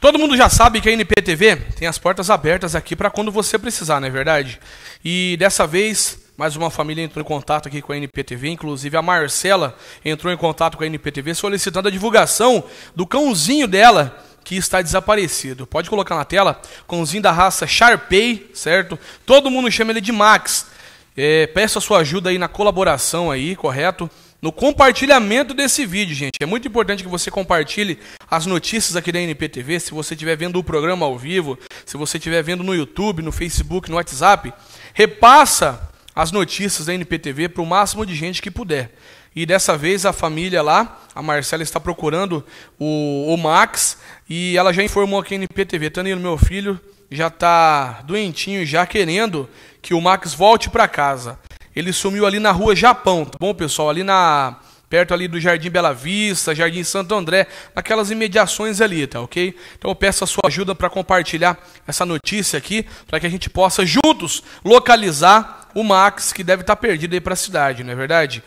Todo mundo já sabe que a NPTV tem as portas abertas aqui para quando você precisar, não é verdade? E dessa vez, mais uma família entrou em contato aqui com a NPTV, inclusive a Marcela entrou em contato com a NPTV solicitando a divulgação do cãozinho dela que está desaparecido. Pode colocar na tela, cãozinho da raça Sharpei, certo? Todo mundo chama ele de Max. É, peço a sua ajuda aí na colaboração aí, correto? No compartilhamento desse vídeo, gente. É muito importante que você compartilhe as notícias aqui da NPTV. Se você estiver vendo o programa ao vivo, se você estiver vendo no YouTube, no Facebook, no WhatsApp, repassa as notícias da NPTV para o máximo de gente que puder. E dessa vez a família lá, a Marcela está procurando o, o Max e ela já informou aqui na NPTV, Tanilo, meu filho já está doentinho, já querendo que o Max volte para casa. Ele sumiu ali na rua Japão, tá bom, pessoal? Ali na perto ali do Jardim Bela Vista, Jardim Santo André, naquelas imediações ali, tá ok? Então eu peço a sua ajuda para compartilhar essa notícia aqui, para que a gente possa juntos localizar o Max que deve estar tá perdido aí para a cidade, não é verdade?